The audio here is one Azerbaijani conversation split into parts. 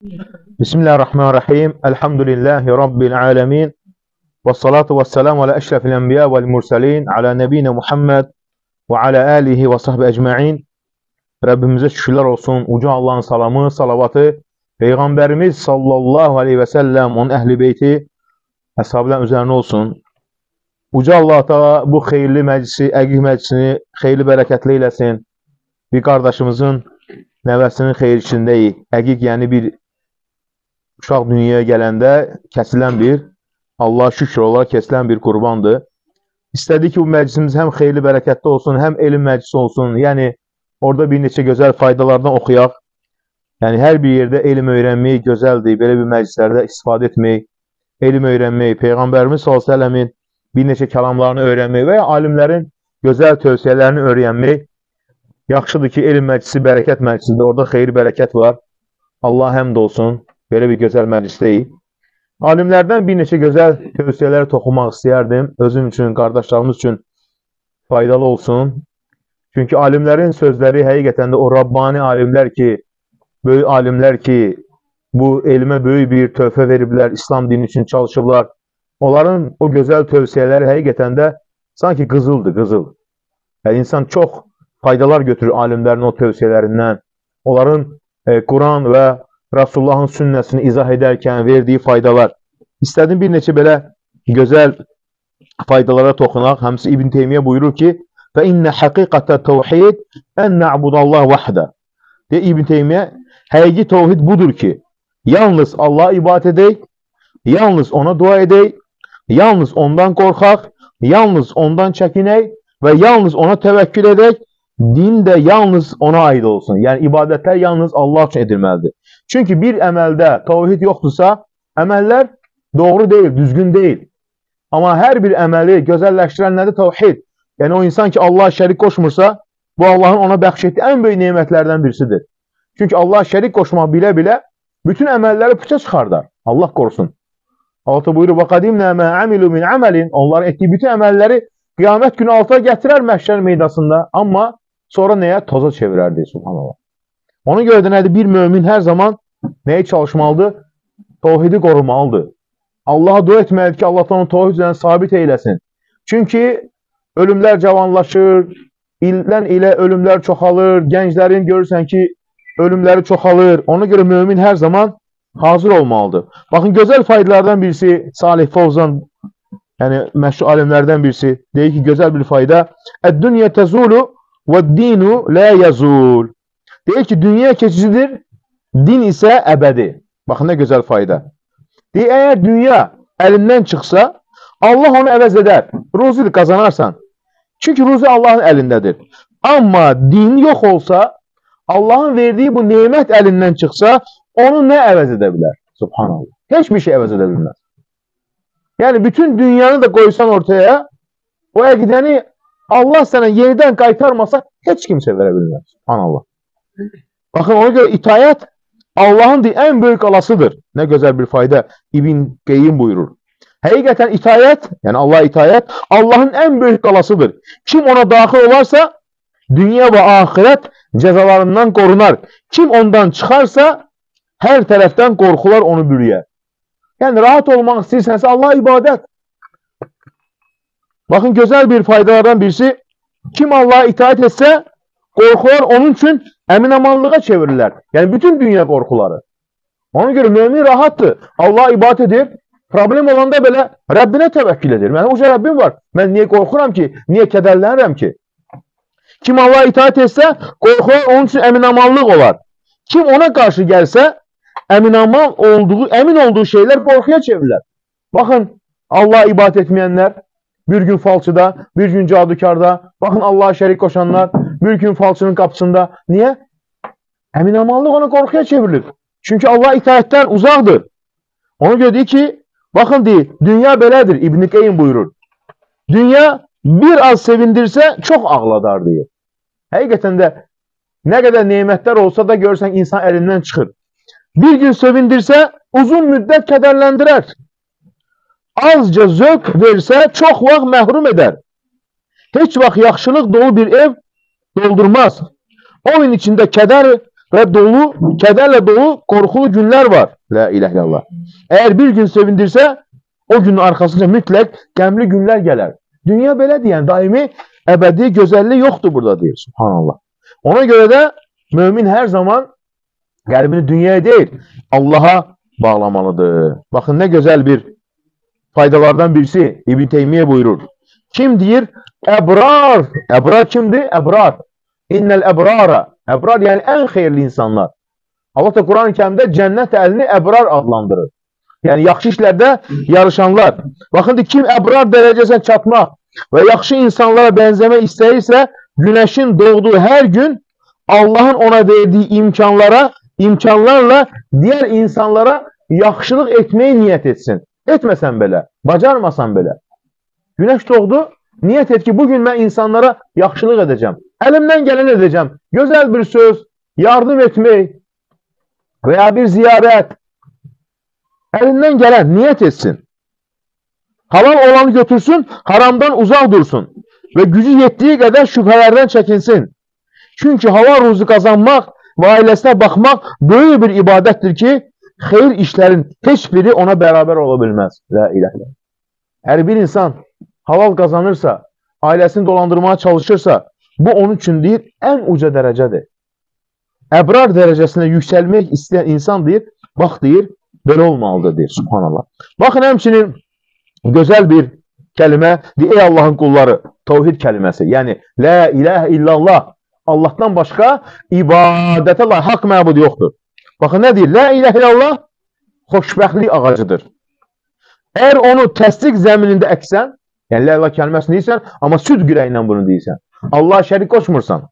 Bismillahirrahmanirrahim. Elhamdülillahi Rabbil alemin. Və salatu və selamu alə əşrəfil ənbiya vəl mürsəlin, alə nəbiyinə Muhammed və alə əlihi və sahbə əcməin. Rəbbimizə şükürlər olsun. Uca Allahın salamı, salavatı, Peyğəmbərimiz sallallahu aleyhi və səlləm, onun əhli beyti, əshabların üzərinə olsun. Uca Allah da bu xeyirli məclisi, əqiq məclisini xeyirli bərəkətli eləsin. Bir qardaşımızın nəvəsinin xeyir içindəyik. Əqiq yəni bir uşaq dünyaya gələndə kəsilən bir, Allah şükür olaraq kəsilən bir qurbandır. İstədik ki, bu məclisimiz həm xeyirli bərəkətli olsun, həm elm məclisi olsun. Yəni, orada bir neçə gözəl faydalardan oxuyaq. Yəni, hər bir yerdə elm öyrənmək gözəldir. Belə bir məclislərdə istifadə etmək, elm öyrənmək, Peyğəmbərimiz s.ə.v-in bir neçə kəlamlarını öyrənmək və ya alimlərin gözəl tövsiyələrini öyrənmək yaxşıdır ki, elm məclisi bərəkət məclisidir. Orada xeyir bərəkət var. Allah həmd olsun. Belə bir gözəl məclisdəyik. Alimlərdən bir neçə gözəl tövsiyələr toxunmaq istəyərdim. Özüm üçün, qardaşlarımız üçün faydalı olsun. Çünki alimlərin sözləri həqiqətən də o Rabbani alimlər ki, böyük alimlər ki, bu elmə böyük bir tövfə veriblər, İslam dini üçün çalışıblar. Onların o gözəl tövsiyələri həqiqətən də sanki qızıldır, qızıl. Yəni, insan çox faydalar götürür alimlərin o tövsiyələrindən. Onların e, Quran və Rasulullahın sünnəsini izah edərkən verdiyi faydalar. İstədim bir neçə belə gözəl faydalara toxunaq. Həmsi İbn Teymiyyə buyurur ki, "Fə innə haqiqətə təvhid ən na'budallah vahdə." Deyə İbn Teymiyyə həqiqi təvhid budur ki, yalnız Allah'a ibadət edək, yalnız ona dua edək, yalnız ondan qorxaq, yalnız ondan çəkinək və yalnız ona təvəkkül edək. Din də yalnız ona aid olsun. Yəni ibadətlər yalnız Allah üçün edilməlidir. Çünki bir əməldə tavhid yoxdursa, əməllər doğru deyil, düzgün deyil. Amma hər bir əməli gözəlləşdirən nədir? Tavhid. Yəni o insan ki, Allaha şərik qoşmursa, bu Allahın ona bəxş etdiyi ən böyük nemətlərdən birisidir. Çünki Allah şərik qoşmaq bilə-bilə bütün əməlləri puça çıxardar. Allah qorusun. Allah buyurur: "Və qadimna ma amilu min amalin." Onların etdiyi bütün əməlləri qiyamət günü alta gətirər məhşər meydanında, amma sonra nəyə? Toza çevirərdi, subhanallah. Ona görə də nədir? Bir mömin hər zaman nəyə çalışmalıdır? Tohidi qorumalıdır. Allaha dua etməlidir ki, Allah onu tohid üzrə sabit eyləsin. Çünki ölümlər cavanlaşır, ildən ilə ölümlər çoxalır, gənclərin görürsən ki, ölümləri çoxalır. Ona görə mömin hər zaman hazır olmalıdır. Baxın, gözəl faydalardan birisi Salih Fovzan, yəni məşhur alimlərdən birisi, deyir ki, gözəl bir fayda. Əd-dünya təzulu və dinu lə yazul. Deyir ki, dünya keçicidir, din isə əbədi. Baxın, nə gözəl fayda. Deyir, əgər dünya əlindən çıxsa, Allah onu əvəz edər. Ruzi qazanarsan. Çünki ruzi Allahın əlindədir. Amma din yox olsa, Allahın verdiyi bu nemət əlindən çıxsa, onu nə əvəz edə bilər? Subhanallah. Heç bir şey əvəz edə bilməz. Yəni, bütün dünyanı da qoysan ortaya, o əqidəni Allah sənə yenidən qaytarmasa, heç kimsə verə bilməz. Subhanallah. Baxın, ona görə itayət Allahın ən böyük alasıdır. Nə gözəl bir fayda İbn Qeyyim buyurur. Həqiqətən itayət, yəni Allah itayət Allahın ən böyük qalasıdır. Kim ona daxil olarsa, dünya və axirət cəzalarından qorunar. Kim ondan çıxarsa, hər tərəfdən qorxular onu bürüyər. Yəni, rahat olmaq istəyirsənsə, Allah ibadət. Baxın, gözəl bir faydalardan birisi, kim Allah'a itaat etsə, qorxular onun üçün əminamanlığa çevirirlər. Yəni, bütün dünya qorxuları. Ona görə mümin rahatdır. Allah ibadət edir. Problem olanda belə Rəbbinə təvəkkül edir. Mənim uca Rəbbim var. Mən niyə qorxuram ki? Niyə kədərlənirəm ki? Kim Allah itaat etsə, qorxular onun üçün əminamanlıq olar. Kim ona qarşı gəlsə, əminaman olduğu, əmin olduğu şeylər qorxuya çevirilər. Baxın, Allah ibadət etməyənlər, bir gün falçıda, bir gün cadukarda, baxın Allah'a şərik qoşanlar, bir gün falçının qapısında. Niyə? Əminamanlıq ona qorxuya çevrilir. Çünki Allah itaətdən uzaqdır. Ona görə deyir ki, baxın deyir, dünya belədir, İbn-i Qeym buyurur. Dünya bir az sevindirsə, çox ağladar deyir. Həqiqətən də nə qədər nemətlər olsa da görsən insan əlindən çıxır. Bir gün sevindirsə, uzun müddət kədərləndirər. Azca zövq versə, çox vaxt məhrum edər. Heç vaxt yaxşılıq dolu bir ev doldurmaz. O evin içində kədər və dolu, kədərlə dolu, qorxulu günlər var. La ilahe illallah. Əgər bir gün sevindirsə, o günün arxasınca mütləq qəmli günlər gələr. Dünya belədir, yəni daimi əbədi gözəllik yoxdur burada deyir. Subhanallah. Ona görə də mömin hər zaman qəlbini dünyaya deyil, Allaha bağlamalıdır. Baxın, nə gözəl bir faydalardan birisi İbn Teymiyyə buyurur. Kim deyir? Əbrar. Əbrar kimdir? Əbrar. İnnəl əbrara. Əbrar yəni ən xeyirli insanlar. Allah da Quran-ı kərimdə cənnət əhlini əbrar adlandırır. Yəni yaxşı işlərdə yarışanlar. Baxın, kim əbrar dərəcəsinə çatmaq və yaxşı insanlara bənzəmək istəyirsə, günəşin doğduğu hər gün Allahın ona verdiyi imkanlara, imkanlarla diğer insanlara yaxşılıq etməyi niyyət etsin. Etməsən belə, bacarmasan belə. Günəş doğdu, niyyət et ki, bugün mən insanlara yaxşılıq edəcəm. Əlimdən gələn edəcəm. Gözəl bir söz, yardım etmək veya bir ziyarət. Əlindən gələn niyyət etsin. Halal olanı götürsün, haramdan uzaq dursun və gücü yetdiyi qədər şübhələrdən çəkinsin. Çünki halal ruzu qazanmaq və ailəsinə baxmaq böyük bir ibadətdir ki, xeyir işlərin heç biri ona bərabər ola bilməz. La ilahe. Hər bir insan halal qazanırsa, ailəsini dolandırmaya çalışırsa, bu onun üçün deyir, ən uca dərəcədir. Əbrar dərəcəsinə yüksəlmək istəyən insan deyir, bax deyir, belə olmalıdır deyir, subhanallah. Baxın, həmçinin gözəl bir kəlmə, deyir, ey Allahın qulları, tevhid kəlməsi. Yəni, la ilahə illallah, Allahdan başqa ibadətə layiq haqq məbud yoxdur. Baxın nə deyir? La ilahə illallah xoşbəxtlik ağacıdır. Əgər onu təsdiq zəminində əksən, yəni la ilah kəlməsini deyirsən, amma süd qürəyindən bunu deyirsən. Allah şərik qoşmursan.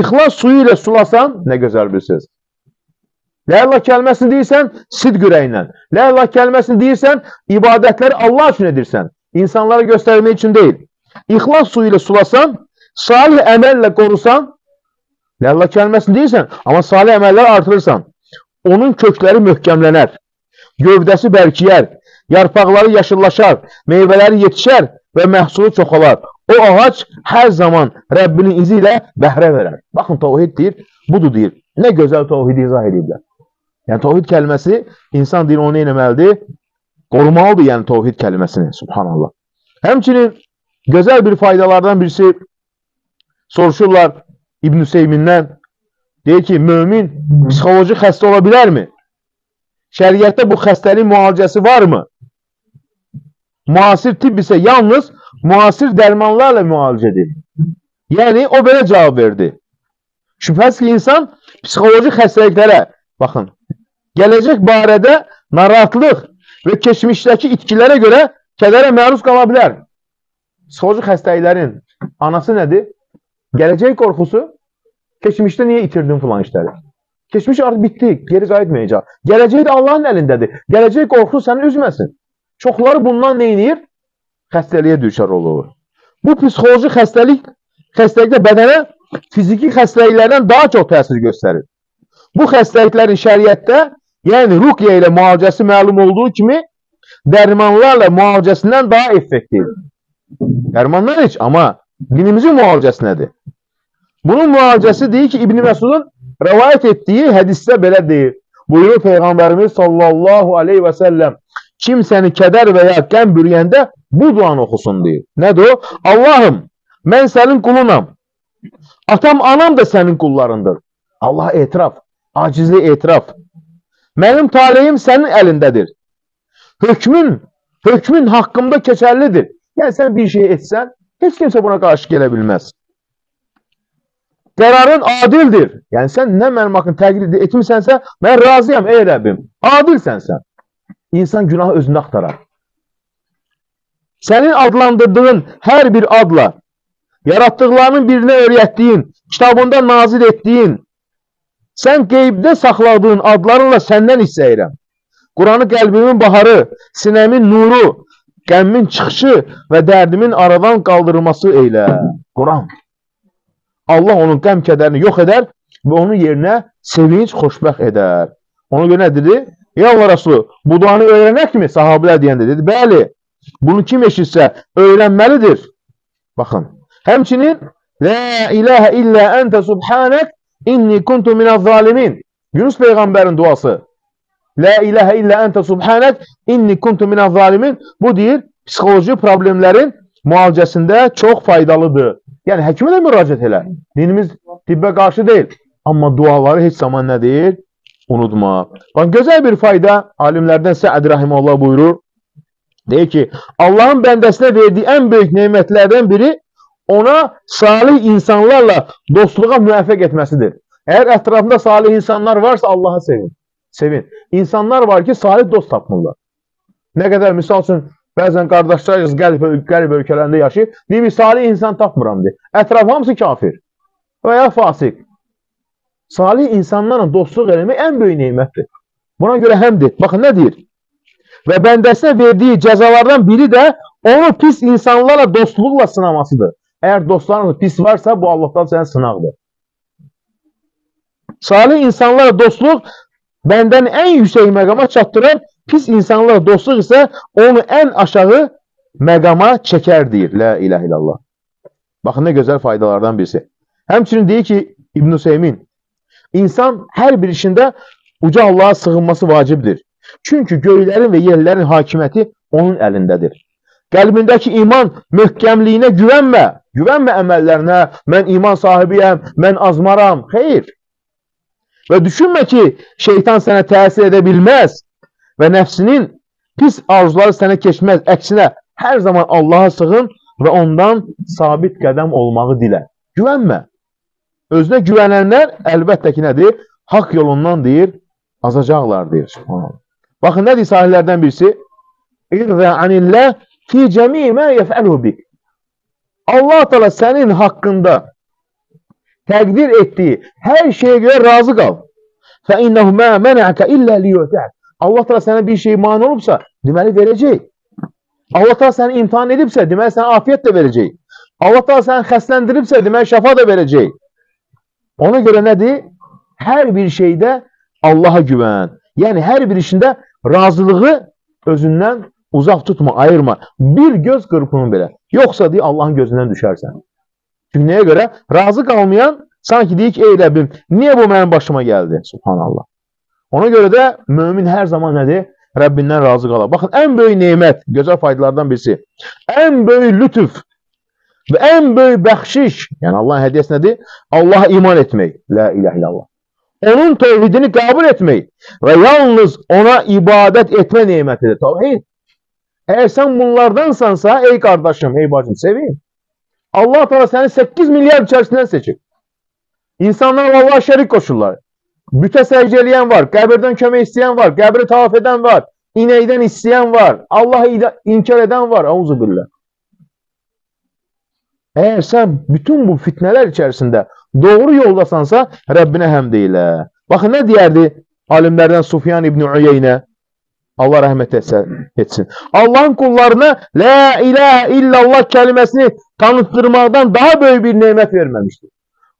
İxlas suyu ilə sulasan, nə gözəl bir söz. La ilah kəlməsini deyirsən, sid qürəyindən. La ilah kəlməsini deyirsən, ibadətləri Allah üçün edirsən. İnsanlara göstərmək üçün deyil. İxlas suyu ilə sulasan, salih əməllə qorusan, Allah kəlməsini deyirsən, amma salih əməllər artırırsan, onun kökləri möhkəmlənər, gövdəsi bərkiyər, yarpaqları yaşıllaşar, meyvələri yetişər və məhsulu çoxalar. O ağac hər zaman Rəbbinin izi ilə bəhrə verər. Baxın, tovhid deyir, budur deyir. Nə gözəl tovhidi izah ediblər. Yəni, tovhid kəlməsi, insan deyir, onu eləməlidir, qorumalıdır yəni tovhid kəlməsini, subhanallah. Həmçinin gözəl bir faydalardan birisi soruşurlar İbn Hüseymindən. Deyir ki, mömin psixoloji xəstə ola bilərmi? Şəriətdə bu xəstəliyin müalicəsi varmı? Müasir tibb isə yalnız müasir dərmanlarla müalicə edir. Yəni, o belə cavab verdi. Şübhəsiz ki, insan psixoloji xəstəliklərə, baxın, gələcək barədə narahatlıq və keçmişdəki itkilərə görə kədərə məruz qala bilər. Psixoloji xəstəliklərin anası nədir? Gələcək qorxusu, keçmişdə niyə itirdin filan işləri? Keçmiş artıq bitdi, geri qayıtmayacaq. Gələcək də Allahın əlindədir. Gələcək qorxusu səni üzməsin. Çoxları bundan neynir? Xəstəliyə düşər olur. Bu psixoloji xəstəlik, xəstəlikdə bədənə fiziki xəstəliklərdən daha çox təsir göstərir. Bu xəstəliklərin şəriətdə, yəni ruqyə ilə müalicəsi məlum olduğu kimi, dərmanlarla müalicəsindən daha effektiv. Dərmanlar heç, amma dinimizin müalicəsi nədir? Bunun müalicəsi deyir ki, İbn Məsudun rəvayət etdiyi hədisdə belə deyir. Buyurur Peyğəmbərimiz sallallahu aleyhi və səlləm, kim səni kədər və ya qəm bürüyəndə bu duanı oxusun deyir. Nədir o? Allahım, mən sənin qulunam. Atam, anam da sənin qullarındır. Allah etiraf, acizli etiraf. Mənim taleyim sənin əlindədir. Hökmün, hökmün haqqımda keçərlidir. Yəni sən bir şey etsən, heç kimsə buna qarşı gələ bilməz. Qərarın adildir. Yəni sən nə mənim haqqımı təqdir etmisənsə, mən razıyam ey Rəbbim. Adilsən sən. İnsan günahı özündə axtarar. Sənin adlandırdığın hər bir adla, yaratdıqlarının birinə öyrətdiyin, kitabında nazil etdiyin, sən qeybdə saxladığın adlarınla səndən istəyirəm. Quranı qəlbimin baharı, sinəmin nuru, qəmmin çıxışı və dərdimin aradan qaldırılması eylə. Quran. Allah onun qəm kədərini yox edər və onun yerinə sevinç, xoşbəxt edər. Ona görə nə dedi? Ey Allah Rasulü, bu duanı öyrənəkmi? Sahabilər deyəndə dedi, bəli. Bunu kim eşitsə öyrənməlidir. Baxın. Həmçinin La ilahə illə əntə subhanək inni kuntu minez zalimin. Yunus peyğəmbərin duası. La ilahe illa ente subhanek inni kuntu minez zalimin. Bu deyir, psixoloji problemlərin müalicəsində çox faydalıdır. Yəni həkimə də müraciət elə. Dinimiz tibbə qarşı deyil. Amma duaları heç zaman nə deyir? Unutma. Bax, gözəl bir fayda alimlərdən Səəd Rahimullah buyurur. Deyir ki, Allahın bəndəsinə verdiyi ən böyük nemətlərdən biri ona salih insanlarla dostluğa müvəffəq etməsidir. Əgər ətrafında salih insanlar varsa Allaha sevin. Sevin. İnsanlar var ki, salih dost tapmırlar. Nə qədər misal üçün bəzən qardaşlarımız qəlb, qəlb ölkələrində yaşayır, deyir, salih insan tapmıram deyir. Ətraf hamısı kafir və ya fasik. Salih insanlarla dostluq eləmək ən böyük nemətdir. Buna görə həmdir. Baxın nə deyir? Və bəndəsinə verdiyi cəzalardan biri də onu pis insanlarla dostluqla sınamasıdır. Əgər dostların pis varsa, bu Allahdan sənə sınaqdır. Salih insanlarla dostluq bəndən ən yüksək məqama çatdıran, pis insanlarla dostluq isə onu ən aşağı məqama çəkər deyir. La ilahe illallah. Baxın nə gözəl faydalardan birisi. Həmçinin deyir ki, İbn-i Seymin, insan hər bir işində uca Allaha sığınması vacibdir. Çünki göylərin və yerlərin hakimiyyəti onun əlindədir. Qəlbindəki iman möhkəmliyinə güvənmə. Güvənmə əməllərinə, mən iman sahibiyəm, mən azmaram. Xeyr. Və düşünmə ki, şeytan sənə təsir edə bilməz və nəfsinin pis arzuları sənə keçməz. Əksinə, hər zaman Allaha sığın və ondan sabit qədəm olmağı dilə. Güvənmə. Özünə güvənənlər əlbəttə ki, nədir? Haqq yolundan deyir, azacaqlar deyir. Subhanallah. Baxın, nədir sahillərdən birisi? İrVə anillə fi cəmi mə yəfəluhu bik. Allah Teala sənin haqqında təqdir etdiyi hər şeyə görə razı qal. Fə innəhu mə mənəəkə illə liyutək. Allah Teala sənə bir şey mani olubsa, deməli verəcək. Allah Teala səni imtihan edibsə, deməli sənə afiyyət də verəcək. Allah Teala səni xəsləndiribsə, deməli şəfa da verəcək. Ona görə nədir? Hər bir şeydə Allaha güvən. Yəni, hər bir işində razılığı özündən uzaq tutma, ayırma. Bir göz qırpımı belə. Yoxsa deyir, Allahın gözündən düşərsən. Çünki nəyə görə? Razı qalmayan sanki deyir ki, ey Rəbbim, niyə bu mənim başıma gəldi? Subhanallah. Ona görə də mümin hər zaman nədir? Rəbbindən razı qalar. Baxın, ən böyük neymət, gözəl faydalardan birisi, ən böyük lütüf və ən böyük bəxşiş, yəni Allahın hədiyyəsi nədir? Allaha iman etmək. La ilahe illallah onun tevhidini qəbul etmək və yalnız ona ibadət etmə nemətidir. Tevhid. Əgər sən bunlardansansa, ey qardaşım, ey bacım, sevin. Allah Teala səni 8 milyar içərisindən seçib. İnsanlar Allah şərik qoşurlar. Bütə səcdə eləyən var, qəbirdən kömək istəyən var, qəbri tavaf edən var, inəkdən istəyən var, Allahı inkar edən var. Auzu billah. Əgər sən bütün bu fitnələr içərisində doğru yoldasansa, Rəbbinə həmd eylə. Baxın, nə deyərdi alimlərdən Sufyan İbn Üyeynə? Allah rəhmət etsin. Allahın qullarına La ilahə illallah kəliməsini tanıtdırmaqdan daha böyük bir neymət verməmişdir.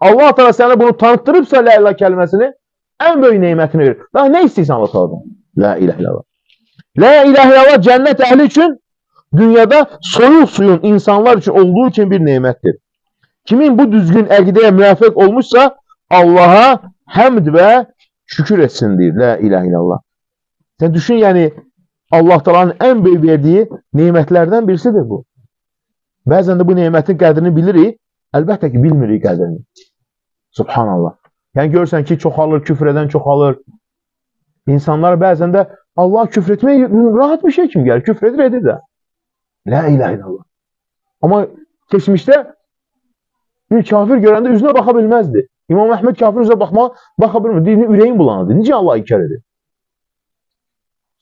Allah Teala sənə bunu tanıtdırıbsa La ilah kəliməsini, ən böyük neymətini verir. Daha nə istəyirsən Allah Teala'dan? La ilahə illallah. La ilahə illallah cənnət əhli üçün dünyada soyuq suyun insanlar üçün olduğu kimi bir neymətdir. Kimin bu düzgün əqidəyə müvəffəq olmuşsa, Allaha həmd və şükür etsin deyir. La ilahe illallah. Sən düşün, yəni Allah Taala'nın ən böyük verdiyi nemətlərdən birisidir bu. Bəzən də bu nemətin qədrini bilirik, əlbəttə ki, bilmirik qədrini. Subhanallah. Yəni görürsən ki, çoxalır, küfr edən çoxalır. İnsanlar bəzən də Allah küfr etmək rahat bir şey kimi gəlir. Küfr edir, edir də. La ilahe illallah. Amma keçmişdə Bir kafir görəndə üzünə baxa bilməzdi. İmam Əhməd kafir üzünə baxma, baxa bilmir. Dini ürəyin bulanırdı. Necə Allah inkar edir?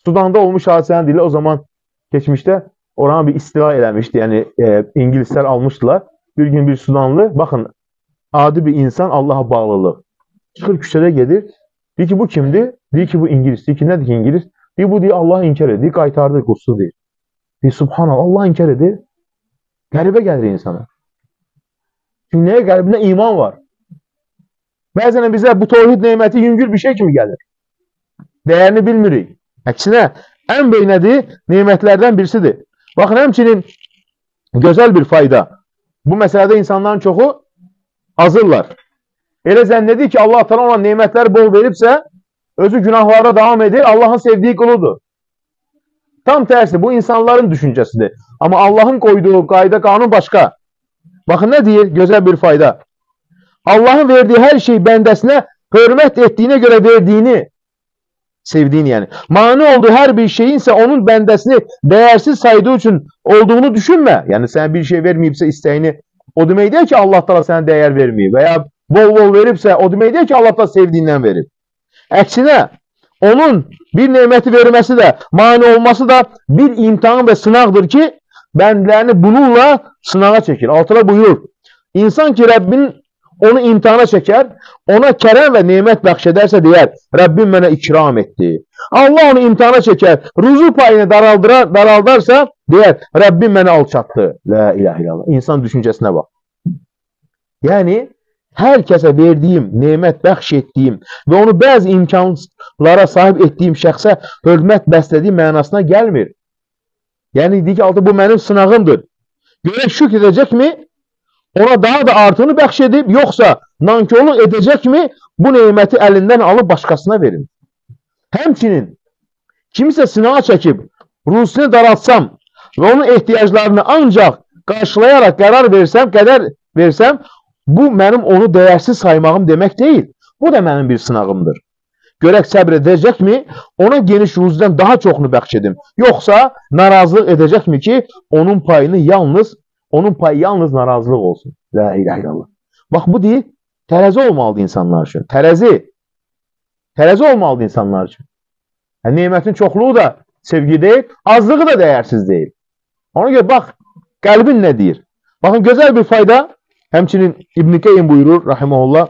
Sudanda olmuş hadisənin dili o zaman keçmişdə oranı bir istila eləmişdi. Yəni e, ingilislər almışdılar. Bir gün bir Sudanlı, baxın, adi bir insan Allaha bağlılıq. Çıxır küçədə gedir. Deyir ki, bu kimdir? Deyir ki, bu İngilis. Deyir ki, nədir ki, İngilis? Deyir, bu deyir, Allah inkar edir. Deyir, qaytardı, qursu deyir. Deyir, subhanallah, Allah inkar edir. Qəribə gəlir insana. Çünki nəyə qəlbində iman var. Bəzən bizə bu tohid neyməti yüngül bir şey kimi gəlir. Dəyərini bilmirik. Əksinə, ən böyük nədir? Neymətlərdən birisidir. Baxın, həmçinin gözəl bir fayda. Bu məsələdə insanların çoxu azırlar. Elə zənn edir ki, Allah Teala ona nemətlər bol veribsə, özü günahlarda davam edir, Allahın sevdiyi quludur. Tam tersi, bu insanların düşüncəsidir. Amma Allahın qoyduğu qayda, qanun başqa. Baxın nə deyir? Gözəl bir fayda. Allahın verdiyi hər şey bəndəsinə hörmət etdiyinə görə verdiyini, sevdiyini yəni. Mani olduğu hər bir şeyin isə onun bəndəsini dəyərsiz saydığı üçün olduğunu düşünmə. Yəni sənə bir şey verməyibsə istəyini, o demək deyil ki, Allah təala sənə dəyər verməyib və ya bol-bol veribsə, o demək deyil ki, Allah təala sevdiyindən verib. Əksinə, onun bir neməti verməsi də, mani olması da bir imtihan və sınaqdır ki, bəndlərini bununla sınağa çəkir. Altıra buyurur. İnsan ki, Rəbbin onu imtihana çəkər, ona kərəm və nemət bəxş edərsə deyər, Rəbbim mənə ikram etdi. Allah onu imtihana çəkər, ruzu payını daraldırar, daraldarsa deyər, Rəbbim mənə alçatdı. La ilahe illallah. İnsan düşüncəsinə bax. Yəni, hər kəsə verdiyim, nemət bəxş etdiyim və onu bəzi imkanlara sahib etdiyim şəxsə hörmət bəslədiyim mənasına gəlmir. Yəni, deyir ki, altı bu mənim sınağımdır. Görək şükr edəcəkmi? ona daha da artığını bəxş edib, yoxsa nankorluq edəcəkmi, bu neməti əlindən alıb başqasına verin. Həmçinin kimisə sınağa çəkib, rusini daraltsam və onun ehtiyaclarını ancaq qarşılayaraq qərar versəm, qədər versəm, bu mənim onu dəyərsiz saymağım demək deyil. Bu da mənim bir sınağımdır. Görək səbr edəcəkmi, ona geniş ruzidən daha çoxunu bəxş edim. Yoxsa narazılıq edəcəkmi ki, onun payını yalnız Onun payı yalnız narazılıq olsun. La ilahe illallah. Bax bu deyil, tərəzi olmalıdır insanlar üçün. Tərəzi. Tərəzi olmalıdır insanlar üçün. Yəni, nemətin çoxluğu da sevgi deyil, azlığı da dəyərsiz deyil. Ona görə bax, qəlbin nə deyir? Baxın, gözəl bir fayda, həmçinin İbn-i Qeym buyurur, rahiməhullah,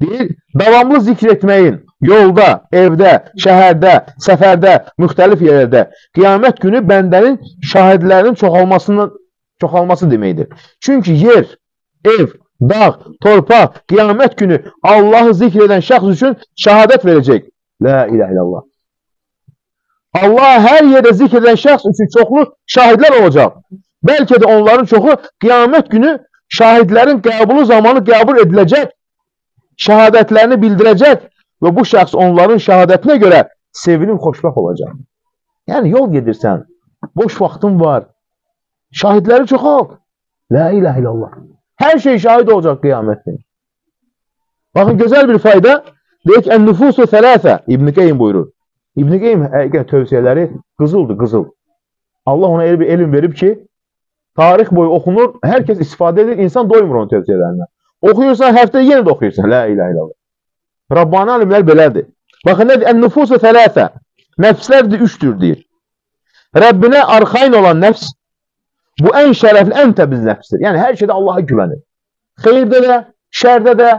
deyir, davamlı zikr etməyin, yolda, evdə, şəhərdə, səfərdə, müxtəlif yerlərdə qiyamət günü bəndənin şahidlərinin çoxalmasını çoxalması deməkdir. Çünki yer, ev, dağ, torpaq qiyamət günü Allahı zikr edən şəxs üçün şahadət verəcək. La ilahe illallah. Allah hər yerdə zikr edən şəxs üçün çoxlu şahidlər olacaq. Bəlkə də onların çoxu qiyamət günü şahidlərin qəbulu zamanı qəbul ediləcək, şəhadətlərini bildirəcək və bu şəxs onların şəhadətinə görə sevinib xoşbəxt olacaq. Yəni yol gedirsən, boş vaxtın var, şahidləri çoxalt. La ilahe illallah. Hər şey şahid olacaq qiyamətdə. Baxın, gözəl bir fayda. Deyək ki, ən-nüfusu fələfə. İbn-i Qeym buyurur. İbn-i Qeym həqiqət tövsiyələri qızıldır, qızıl. Allah ona elə bir elm verib ki, tarix boyu oxunur, hər kəs istifadə edir, insan doymur onun tövsiyələrindən. Oxuyursan, həftə yenə də oxuyursan. La ilahe illallah. Rabbani alimlər belədir. Baxın, nədir? Ən-nüfusu fələfə. Nəfslər də üçdür, deyir. Rəbbinə arxain olan nəfs bu ən şərəfli, ən təbiz nəfsdir. Yəni, hər şeydə Allaha güvənir. Xeyirdə də, şərdə də,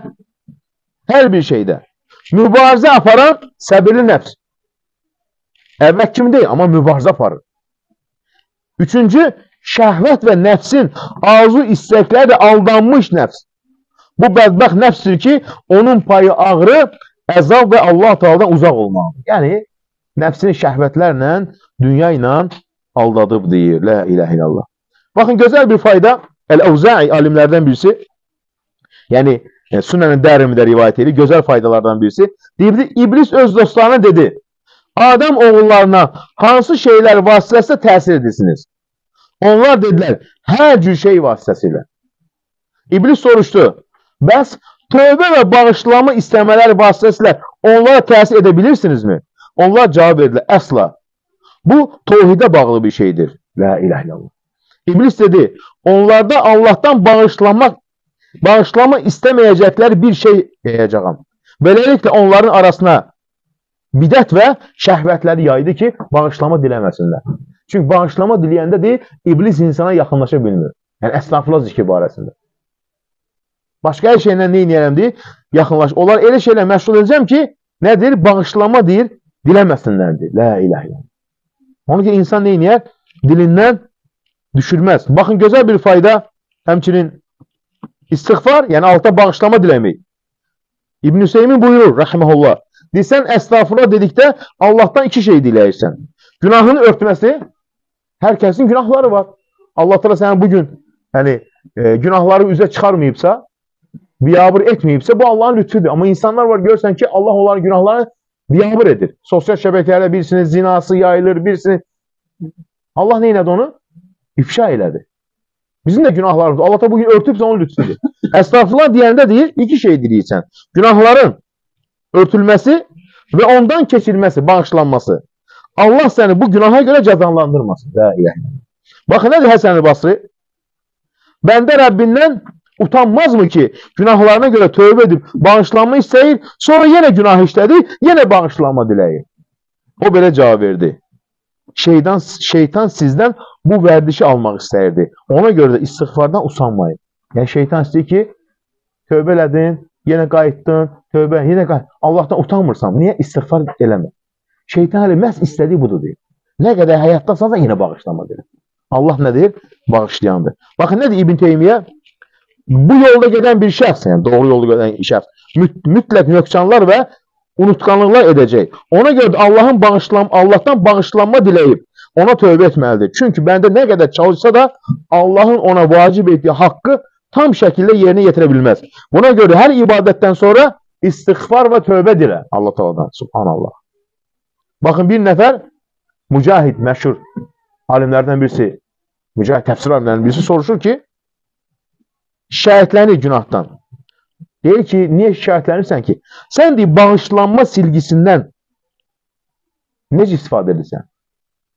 hər bir şeydə. Mübarizə aparan səbirli nəfs. Əvvəl kim deyil, amma mübarizə aparır. Üçüncü, şəhvət və nəfsin arzu istəkləri aldanmış nəfs. Bu bədbəxt nəfsdir ki, onun payı ağrı, əzab və Allah Taala'dan uzaq olmalıdır. Yəni nəfsini şəhvətlərlə, dünya ilə aldadıb deyir. La ilahe illallah. Baxın gözəl bir fayda Əl-Əvzai alimlərdən birisi, yəni e, Sünnənin Dərimidə rivayət edir, gözəl faydalardan birisi. Deyirdi, İblis öz dostlarına dedi, Adam oğullarına hansı şeylər vasitəsilə təsir edirsiniz? Onlar dedilər, hər cür şey vasitəsilə. İblis soruşdu, Bəs tövbə və bağışlama istəmələri vasitəsilə onlara təsir edə bilirsinizmi? Onlar cavab verdilər, əsla. Bu, tohidə bağlı bir şeydir. La ilah illallah. İblis dedi, onlarda Allahdan bağışlamaq, bağışlama istəməyəcəkləri bir şey yayacağam. Beləliklə onların arasına bidət və şəhvətləri yaydı ki, bağışlama diləməsinlər. Çünki bağışlama diləyəndə deyil, iblis insana yaxınlaşa bilmir. Yəni, əslafla zikri barəsində. Başqa hər şeylə nə edəyəm deyir? Yaxınlaş. Onlar elə şeylə məşğul edəcəm ki, nədir? Bağışlama deyir, diləməsinlər deyir. La ilahe illallah. Onun ki, insan nə edər? Dilindən düşürməz. Baxın, gözəl bir fayda həmçinin istiğfar, yəni alta bağışlama diləmək. İbn Hüseymin buyurur, rəhməhullah. Desən, əstağfurullah dedikdə Allahdan iki şey diləyirsən. Günahını örtməsi, hər kəsin günahları var. Allah təala səni bugün yəni, e, günahları üzə çıxarmayıbsa, biabır etmeyibsə bu Allahın lütfüdür. Amma insanlar var görsən ki Allah onların günahlarını biabır edir. Sosial şəbəkələrdə birisinin zinası yayılır, birisinin Allah nə elədi onu? İfşa elədi. Bizim də günahlarımız. Allah da bugün örtübsə onun lütfüdür. Estağfurullah deyəndə deyir, iki şey deyirsən. Günahların örtülməsi və ondan keçilməsi, bağışlanması. Allah səni bu günaha görə cəzalandırmasın. Baxın nədir Həsən Basri? Bəndə Rəbbindən utanmazmı ki, günahlarına görə tövbə edib bağışlanma istəyir, sonra yenə günah işlədi, yenə bağışlanma diləyir. O belə cavab verdi. Şeytan, şeytan sizdən bu vərdişi almaq istəyirdi. Ona görə də istiğfardan usanmayın. Yəni şeytan istəyir ki, tövbə elədin, yenə qayıtdın, tövbə, yenə qayıt. Allahdan utanmırsan. Niyə istiğfar eləmə? Şeytan hələ məhz istədiyi budur deyir. Nə qədər həyatdasansa yenə bağışlama deyir. Allah nə deyir? Bağışlayandır. Baxın nədir İbn Teymiyyə? Bu yolda gedən bir şəxs, yəni doğru yolda gedən şəxs müt mütləq nöqsanlar və unutqanlıqlar edəcək. Ona görə də Allahın bağışlam Allahdan bağışlanma diləyib ona tövbə etməlidir. Çünki bəndə nə qədər çalışsa da Allahın ona vacib etdiyi haqqı tam şəkildə yerinə yetirə bilməz. Buna görə hər ibadətdən sonra istiğfar və tövbə dilə Allah Taala'dan. Subhanallah. Baxın bir nəfər Mücahid məşhur alimlərdən birisi, Mücahid təfsir alimlərindən birisi soruşur ki, şikayətlənir günahdan. Deyir ki, niyə şikayətlənirsən ki? Sən deyir, bağışlanma silgisindən necə istifadə edirsən?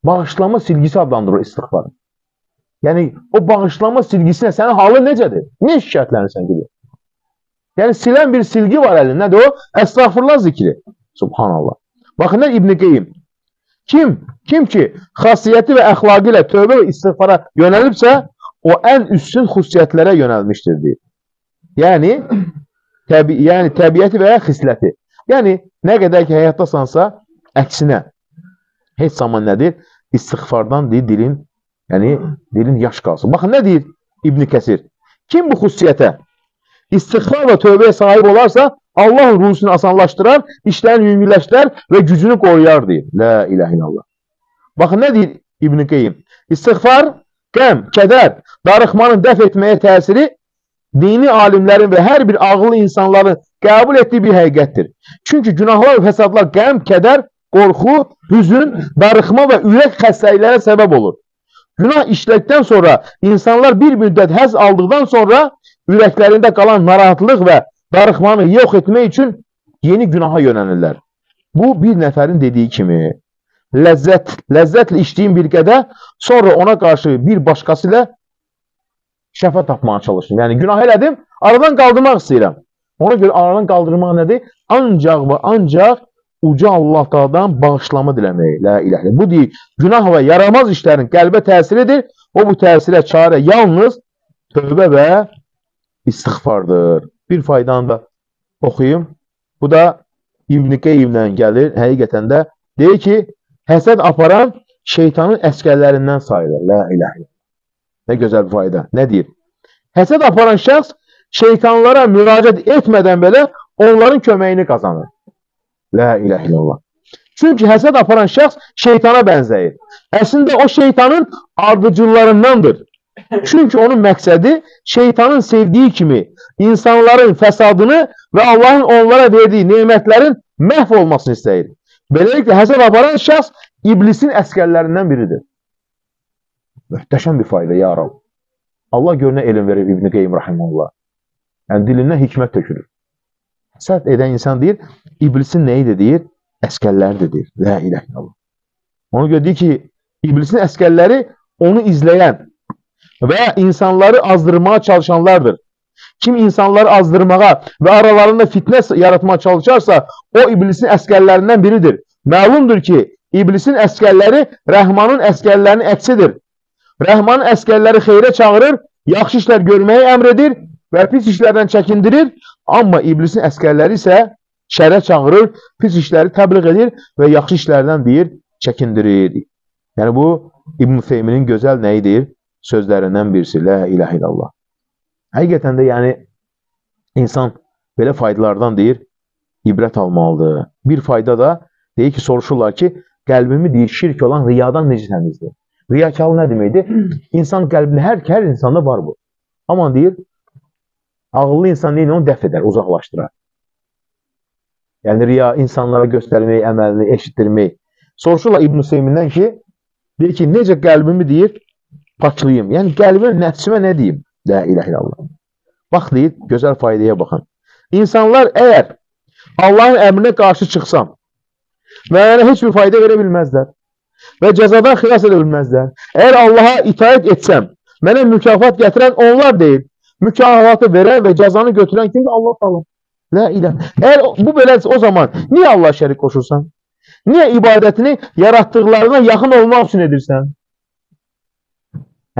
Bağışlanma silgisi adlandırır istiğfarı. Yəni, o bağışlanma silgisinə sənin halı necədir? Niyə şikayətlənirsən ki? Yəni, silən bir silgi var əlində, nədir o? Əstağfurullah zikri. Subhanallah. Baxın, nə İbn-i Qeym? Kim? Kim ki, xasiyyəti və əxlaqı ilə tövbə və istiğfara yönəlibsə, o ən üstün xüsusiyyətlərə yönəlmişdir deyir. Yəni təbi yəni təbiəti və xisləti. Yəni nə qədər ki həyatdasansa, əksinə heç zaman nədir? İstiğfardan deyir dilin, yəni dilin yaş qalsın. Baxın nə deyir İbn Kəsir? Kim bu xüsusiyyətə istiğfar və tövbəyə sahib olarsa, Allah ruhunu asanlaşdırar, işlərini yüngülləşdirər və gücünü qoruyar deyir. La ilahe illallah. Baxın nə deyir İbn Qeym? İstiğfar qəm, kədər, darıxmanın dəf etməyə təsiri dini alimlərin və hər bir ağıllı insanların qəbul etdiyi bir həqiqətdir. Çünki günahlar və fəsadlar qəm, kədər, qorxu, hüzün, darıxma və ürək xəstəliklərə səbəb olur. Günah işləkdən sonra insanlar bir müddət həz aldıqdan sonra ürəklərində qalan narahatlıq və darıxmanı yox etmək üçün yeni günaha yönəlirlər. Bu bir nəfərin dediyi kimi ləzzət, ləzzətlə içdiyim bir qədər, sonra ona qarşı bir başqası ilə şəfa tapmağa çalışdım. Yəni günah elədim, aradan qaldırmaq istəyirəm. Ona görə aradan qaldırmaq nədir? Ancaq və ancaq uca Allah Taala'dan bağışlama diləmək. La ilahe. Bu deyir, günah və yaramaz işlərin qəlbə təsiridir. O bu təsirə çarə yalnız tövbə və istiğfardır. Bir faydanı da oxuyum. Bu da İbn Qeyyimdən gəlir. Həqiqətən də deyir ki, Həsəd aparan şeytanın əskərlərindən sayılır. La ilahe. Nə gözəl bir fayda. Nə deyir? Həsəd aparan şəxs şeytanlara müraciət etmədən belə onların köməyini qazanır. La ilahe illallah. Çünki həsəd aparan şəxs şeytana bənzəyir. Əslində o şeytanın ardıcıllarındandır. Çünki onun məqsədi şeytanın sevdiyi kimi insanların fəsadını və Allahın onlara verdiyi nemətlərin məhv olmasını istəyir. Beləliklə, həsəd aparan şəxs iblisin əskərlərindən biridir. Möhtəşəm bir fayda, ya Rab. Allah görünə elm verir İbn-i Qeym Rahimullah. Yəni, dilindən hikmət tökülür. Həsəd edən insan deyir, iblisin nəyidir deyir? Əskərləridir deyir. Lə iləh Allah. Ona görə deyir ki, iblisin əskərləri onu izləyən və insanları azdırmağa çalışanlardır. Kim insanları azdırmağa və aralarında fitnə yaratmağa çalışarsa, o iblisin əskərlərindən biridir. Məlumdur ki, iblisin əskərləri Rəhmanın əskərlərinin əksidir. Rəhmanın əskərləri xeyrə çağırır, yaxşı işlər görməyi əmr edir və pis işlərdən çəkindirir. Amma iblisin əskərləri isə şərə çağırır, pis işləri təbliğ edir və yaxşı işlərdən deyir, çəkindirir. Yəni bu İbn Feyminin gözəl nəyidir? Sözlərindən birisi. La ilahe illallah. Həqiqətən də yəni insan belə faydalardan deyir, ibrət almalıdır. Bir fayda da deyir ki, soruşurlar ki, qəlbimi deyir, şirk olan riyadan necə təmizdir? Riyakarlı nə deməkdir? İnsan qəlbində hər hər insanda var bu. Amma deyir, Ağıllı insan neyin onu dəf edər, uzaqlaşdırar. Yəni riya insanlara göstərmək, əməlini eşitdirmək. Soruşurlar İbn Hüseymindən ki, deyir ki, necə qəlbimi deyir, paklayım. Yəni qəlbimə, nəfsimə nə deyim? La ilahe illallah. Bax deyir, gözəl faydaya baxın. İnsanlar əgər Allahın əmrinə qarşı çıxsam, mənə heç bir fayda verə bilməzlər və cəzadan xilas edə bilməzlər. Əgər Allaha itaət etsəm, mənə mükafat gətirən onlar deyil. Mükafatı verən və cəzanı götürən kimdir? Allah Allah. La ilah. Eğer bu belədirsə o zaman niye Allah şərik qoşursan? Niye ibadətini yarattıqlarına yaxın olmaq üçün edirsən?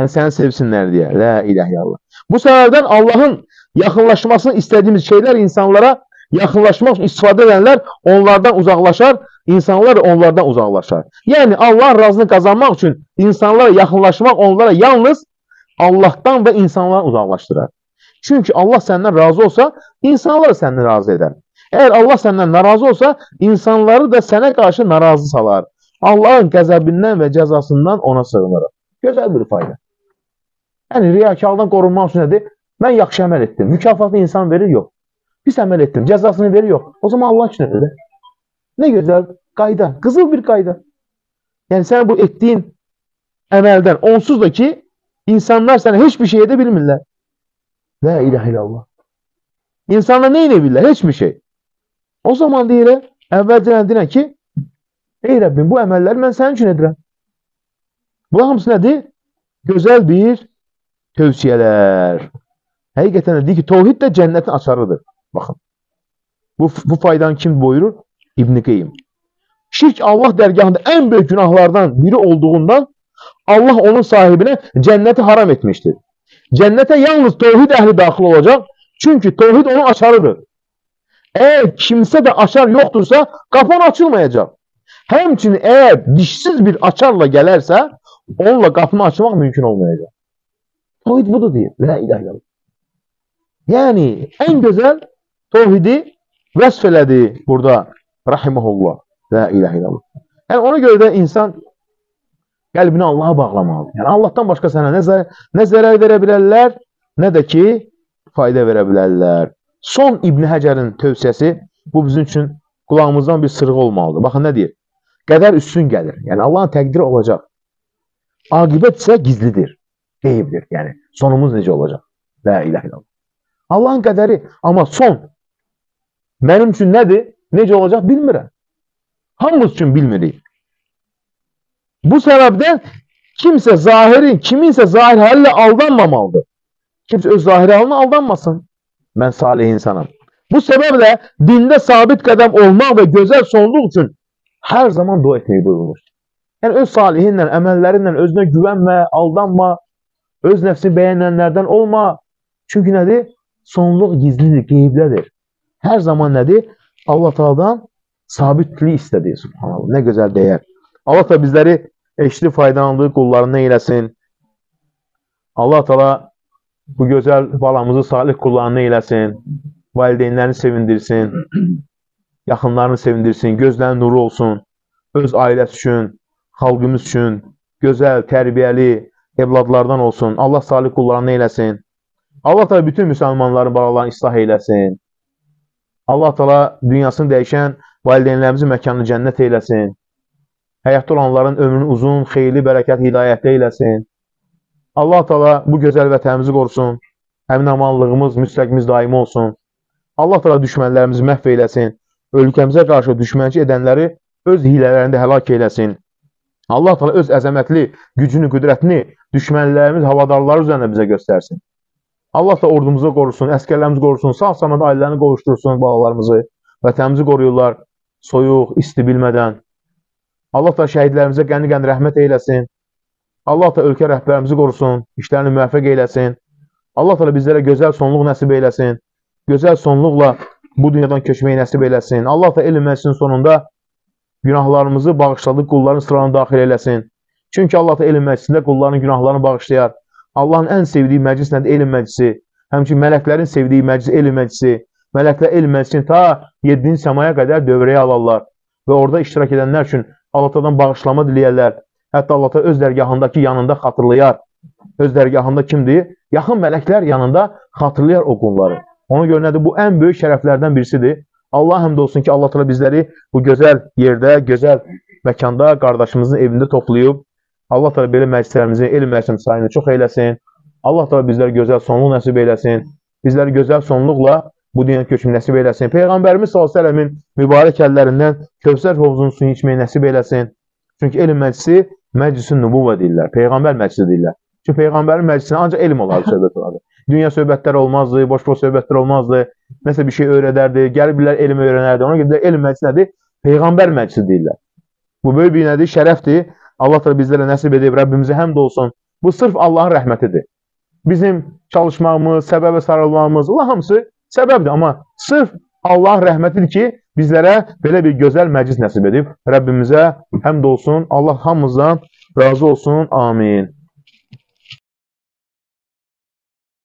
Yəni səni sevsinlər deyə. La ilahe illallah. Bu səbəbdən Allahın yaxınlaşmasını istədiyimiz şeylər insanlara yaxınlaşmaq üçün istifadə edənlər onlardan uzaqlaşar, insanlar onlardan uzaqlaşar. Yəni Allah razını qazanmaq üçün insanlara yaxınlaşmaq onlara yalnız Allahdan və insanlardan uzaqlaşdırar. Çünki Allah səndən razı olsa, insanlar səndən razı edər. Əgər Allah səndən narazı olsa, insanları da sənə qarşı narazı salar. Allahın qəzəbindən və cəzasından ona sığınırıq. Gözəl bir fayda. Yəni, riyakardan qorunmaq üçün nədir? Mən yaxşı əməl etdim. Mükafatı insan verir, yox. Pis əməl etdim. Cəzasını verir, yox. O zaman Allah üçün edir. Nə gözəl qayda. Qızıl bir qayda. Yəni, sən bu etdiyin əməldən onsuz da ki, insanlar sənə heç bir şey edə bilmirlər. La ilahe illallah. İnsanlar ne inebilirler? Hiçbir şey. O zaman deyirəm, əvvəlcədən deyirəm ki, ey Rəbbim, bu əməlləri mən sənin üçün edirəm. Bu hamısı nədir? Gözəl bir tövsiyələr. Həqiqətən də deyir ki, tovhid də cənnətin açarıdır. Baxın. Bu, bu faydanı kim buyurur? İbn-i Qeym. Şirk Allah dərgahında ən böyük günahlardan biri olduğundan Allah onun sahibinə cənnəti haram etmişdir. Cennete yalnız tevhid ehli dahil olacak. Çünkü tevhid onun açarıdır. Eğer kimse de açar yoktursa kafan açılmayacak. Hemçinin eğer dişsiz bir açarla gelirse onunla kapını açmak mümkün olmayacak. Tevhid budur diyor. La ilahe illallah. Yani en güzel tevhidi vesfeledi burada. Rahimahullah. La ilahe illallah. Yani ona göre de insan Qəlbini Allaha bağlamalıdır. Yəni Allahdan başqa sənə nə, zər nə zərər verə bilərlər, nə də ki, fayda verə bilərlər. Son İbn Həcərin tövsiyəsi bu bizim üçün qulağımızdan bir sırğı olmalıdır. Baxın nə deyir? Qədər üstün gəlir. Yəni Allahın təqdiri olacaq. Aqibət isə gizlidir. Qeybdir. Yəni sonumuz necə olacaq? La ilahe illallah. Allahın qədəri amma son mənim üçün nədir? Necə olacaq bilmirəm. Hamımız üçün bilmirik. Bu səbəbdən kimsə zahirin, kiminsə zahir halinlə aldanmamalıdır. Kimsə öz zahiri halinə aldanmasın. Mən salih insanım. Bu səbəblə dində sabit qədəm olmaq və gözəl sonluq üçün hər zaman dua etməyi buyurulur. Yəni öz salihinlə, əməllərinlə özünə güvənmə, aldanma, öz nəfsini bəyənənlərdən olma. Çünki nədir? Sonluq gizlidir, qeyblədir. Hər zaman nədir? Allah Taala'dan sabitlik istədi. Subhanallah. Nə gözəl dəyər. Allah da bizləri eşli faydalandığı qullarından eyləsin. Allah Taala bu gözəl balamızı salih qullarından eyləsin. Valideynlərini sevindirsin. Yaxınlarını sevindirsin. Gözlərinin nuru olsun. Öz ailəsi üçün, xalqımız üçün gözəl, tərbiyəli evladlardan olsun. Allah salih qullarından eyləsin. Allah Taala bütün müsəlmanların balalarını islah eyləsin. Allah Taala dünyasını dəyişən valideynlərimizin məkanını cənnət eyləsin. Həyatda olanların ömrünü uzun, xeyirli, bərəkət, hidayətli eyləsin. Allah Taala bu gözəl vətənimizi qorusun. Həmin amanlığımız, müstəqimiz daimi olsun. Allah Taala düşmənlərimizi məhv eyləsin. Ölkəmizə qarşı düşmənçi edənləri öz hilələrində həlak eyləsin. Allah Taala öz əzəmətli gücünü, qüdrətini düşmənlərimiz, havadarları üzərində bizə göstərsin. Allah da ordumuzu qorusun, əskərlərimizi qorusun, sağ-salamat ailələrini qovuştursun, balalarımızı. Vətənimizi qoruyurlar, soyuq, isti bilmədən. Allah da şəhidlərimizə qəni-qəni rəhmət eyləsin. Allah da ölkə rəhbərimizi qorusun, işlərini müvəffəq eyləsin. Allah da bizlərə gözəl sonluq nəsib eyləsin. Gözəl sonluqla bu dünyadan köçməyi nəsib eyləsin. Allah da elm məclisinin sonunda günahlarımızı bağışladığı qulların sıralarına daxil eləsin. Çünki Allah da elm məclisində qulların günahlarını bağışlayar. Allahın ən sevdiyi məclis nədir? Elm məclisi. Həmçin mələklərin sevdiyi məclis elm məclisi. Mələklər elm məclisini ta 7-ci səmaya qədər dövrəyə alarlar və orada iştirak edənlər üçün Allah bağışlama diləyərlər. Hətta Allah öz dərgahındakı yanında xatırlayar. Öz dərgahında kimdir? Yaxın mələklər yanında xatırlayar o qulları. Ona görə nədir? Bu ən böyük şərəflərdən birisidir. Allah həmd olsun ki, Allah təala bizləri bu gözəl yerdə, gözəl məkanda qardaşımızın evində toplayıb. Allah təala belə məclislərimizin, elm məclisinin sayını çox eləsin. Allah təala bizlərə gözəl sonluq nəsib eləsin. Bizləri gözəl sonluqla bu dünya köçümü nəsib eləsin. Peyğəmbərimiz sallallahu əleyhi və səlləmin mübarək əllərindən Kövsər hovuzunun suyunu içməyi nəsib eləsin. Çünki elm məclisi məclisin nübuvvə deyirlər. Peyğəmbər məclisi deyirlər. Çünki peyğəmbərin məclisində ancaq elm olardı, söhbət olardı. Dünya söhbətləri olmazdı, boş-boş söhbətlər olmazdı. Nəsə bir şey öyrədərdi, gəliblər elm öyrənərdi. Ona görə də elm məclisi nədir? Peyğəmbər məclisi deyirlər. Bu böyük bir nədir? Şərəfdir. Allah da bizlərə nəsib edib, Rəbbimizə həmd olsun. Bu sırf Allahın rəhmətidir. Bizim çalışmağımız, səbəbə sarılmağımız, Allah hamısı səbəbdir. Amma sırf Allahın rəhmətidir ki, bizlərə belə bir gözəl məclis nəsib edib. Rəbbimizə həmd olsun. Allah hamımızdan razı olsun. Amin.